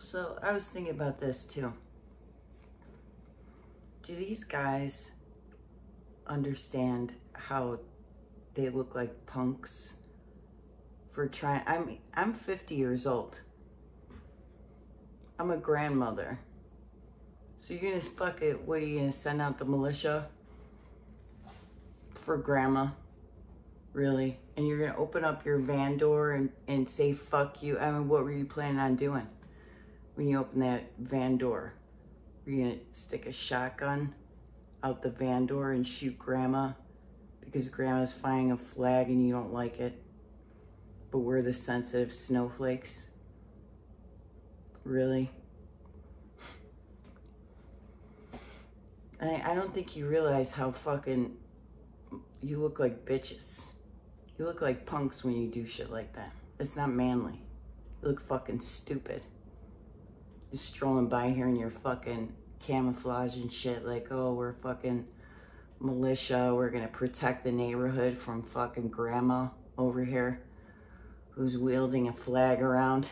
So I was thinking about this too. Do these guys understand how they look like punks for trying? I'm I'm 50 years old. I'm a grandmother. So you're gonna fuck it? What are you gonna send out the militia for grandma? Really? And you're gonna open up your van door and, and say fuck you? I mean, what were you planning on doing when you open that van door? Were you gonna stick a shotgun out the van door and shoot grandma because grandma's flying a flag and you don't like it? But we're the sensitive snowflakes? Really? I, I don't think you realize how fucking you look like bitches. You look like punks when you do shit like that. It's not manly. You look fucking stupid. Strolling by here in your fucking camouflage and shit like, oh, we're fucking militia. We're gonna protect the neighborhood from fucking grandma over here who's wielding a flag around.